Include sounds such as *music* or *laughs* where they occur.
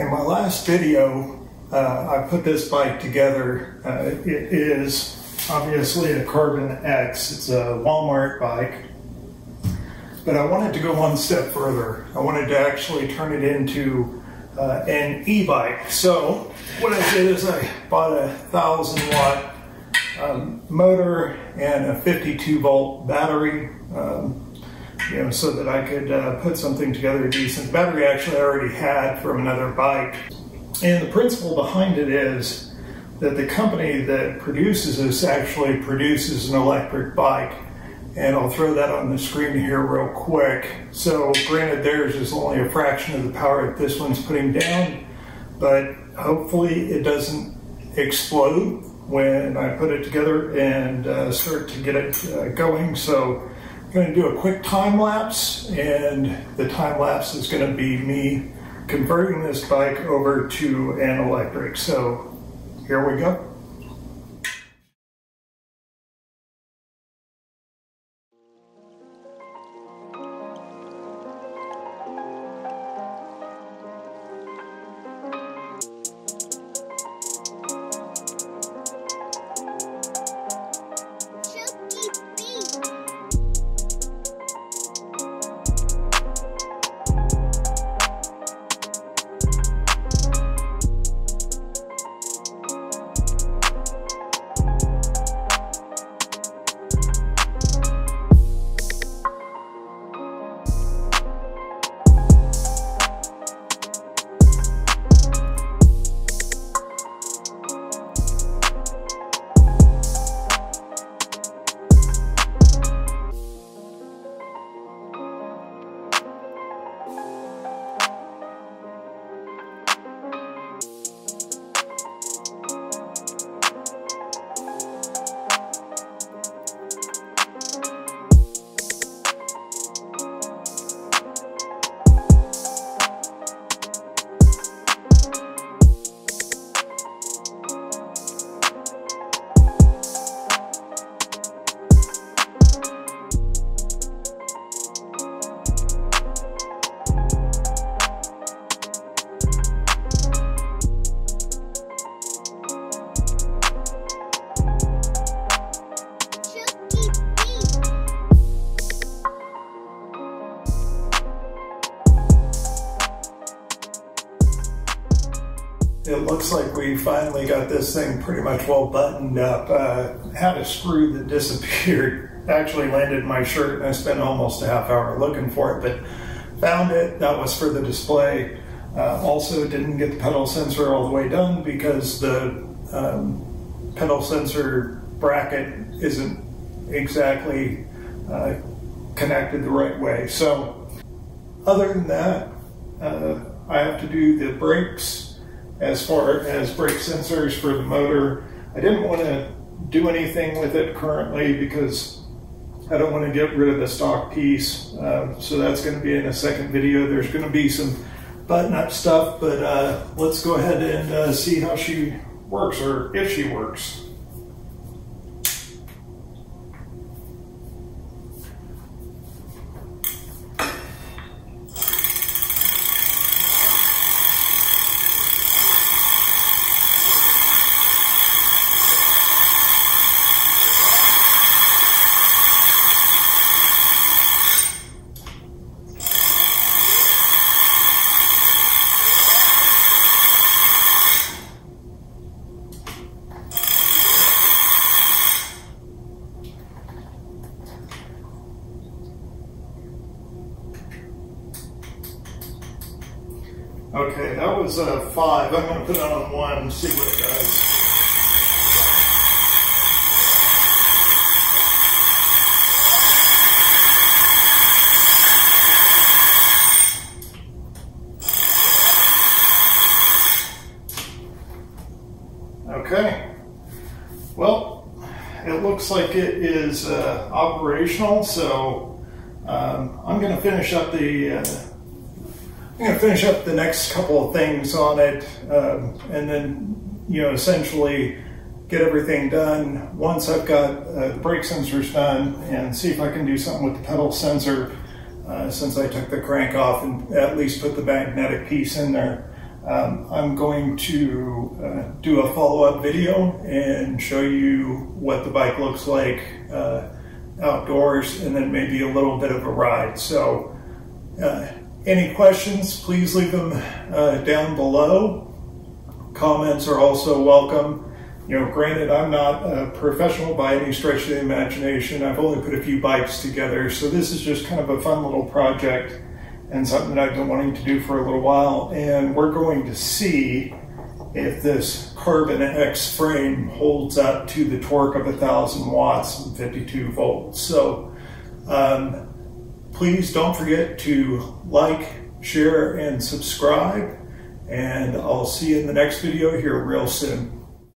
In my last video, uh, I put this bike together. Uh, it is obviously a Carbon X. It's a Walmart bike. But I wanted to go one step further. I wanted to actually turn it into uh, an e-bike. So what I did is I bought a thousand watt um, motor and a 52 volt battery. Um, you know, so that I could uh, put something together decent. The battery actually I already had from another bike. And the principle behind it is that the company that produces this actually produces an electric bike. And I'll throw that on the screen here real quick. So granted theirs is only a fraction of the power that this one's putting down, but hopefully it doesn't explode when I put it together and uh, start to get it uh, going. So I'm going to do a quick time lapse, and the time lapse is going to be me converting this bike over to an electric. So here we go. It looks like we finally got this thing pretty much well buttoned up. Uh, had a screw that *laughs* disappeared, actually landed my shirt, and I spent almost a half hour looking for it, but found it. That was for the display. Uh, also, didn't get the pedal sensor all the way done because the um, pedal sensor bracket isn't exactly uh, connected the right way. So, other than that, uh, I have to do the brakes as far as brake sensors for the motor. I didn't want to do anything with it currently because I don't want to get rid of the stock piece. Uh, so that's going to be in a second video. There's going to be some button up stuff, but uh, let's go ahead and uh, see how she works or if she works. Okay, that was a five. I'm going to put it on one and see what it does. Okay, well, it looks like it is uh, operational, so um, I'm going to finish up the uh, I'm going to finish up the next couple of things on it, um, and then you know essentially get everything done. Once I've got uh, the brake sensors done, and see if I can do something with the pedal sensor. Uh, since I took the crank off and at least put the magnetic piece in there, Um, I'm going to uh, do a follow-up video and show you what the bike looks like uh, outdoors and then maybe a little bit of a ride. So uh, any questions, please leave them uh, down below. Comments are also welcome. You know, granted, I'm not a professional by any stretch of the imagination. I've only put a few bikes together, so this is just kind of a fun little project and something that I've been wanting to do for a little while. And we're going to see if this Carbon X frame holds up to the torque of 1,000 watts and 52 volts. So um, please don't forget to like, share, and subscribe. And I'll see you in the next video here real soon.